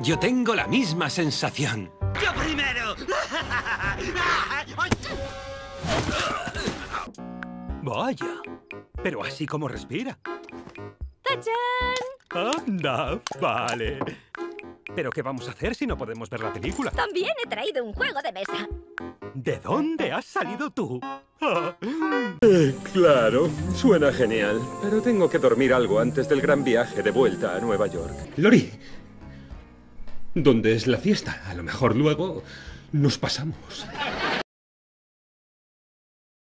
Yo tengo la misma sensación. ¡Yo primero! Vaya. Pero así como respira. ¡Tachán! Anda, vale. ¿Pero qué vamos a hacer si no podemos ver la película? También he traído un juego de mesa. ¿De dónde has salido tú? Eh, claro, suena genial. Pero tengo que dormir algo antes del gran viaje de vuelta a Nueva York. Lori, ¿dónde es la fiesta? A lo mejor luego nos pasamos.